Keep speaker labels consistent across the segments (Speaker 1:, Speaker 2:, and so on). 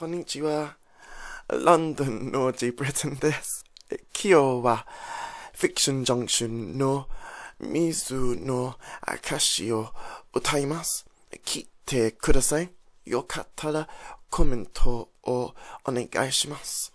Speaker 1: こんにちは。ロンドンのジブリトンです。今日は、フィクションジャンクションの水の証を歌います。聞いてください。よかったらコメントをお願いします。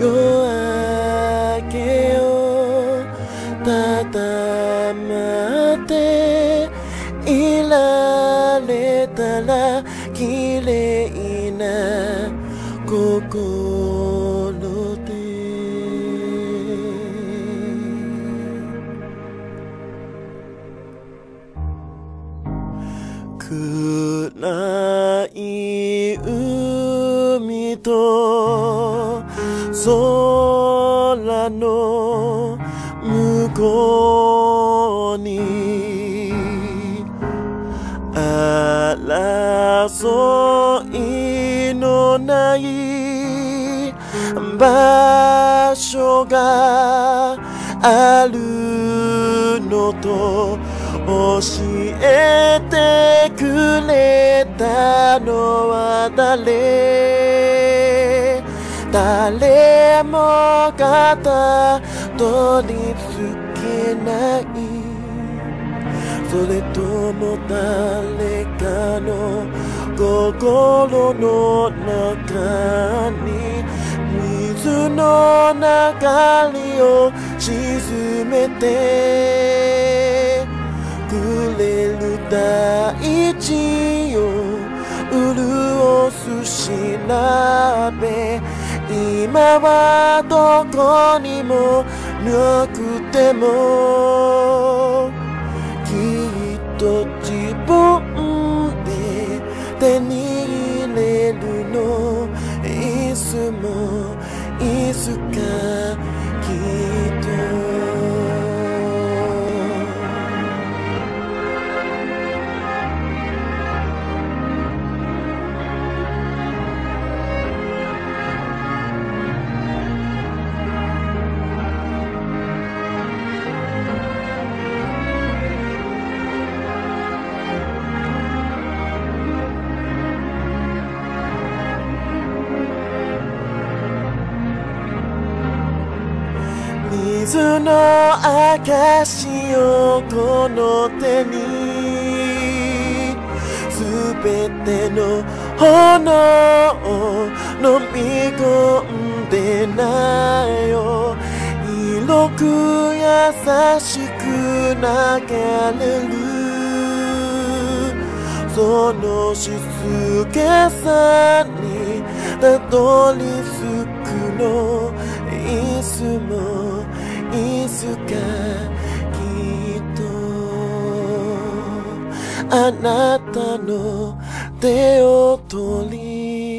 Speaker 1: 夜明けをたたまっていられたら綺麗な心で。暗い空の向こうに争いのない場所があるのと教えてくれたのは誰？誰もがたどり着けない。それとも誰かの心の中に水の流れを沈めてくれる大地を潤す調べ今はどこにもなくてもきっと自分で手に入れるの。いつもいつか水の証をこの手に。すべての炎を飲み込んでなよ。広く優しく流れる。その静けさにたどり着くの。いつもいつかきっとあなたの手を取り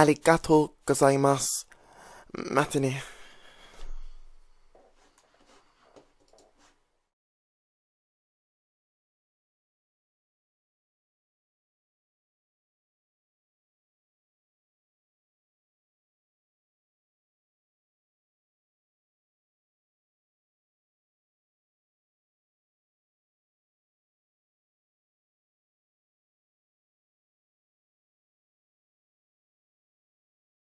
Speaker 1: ありが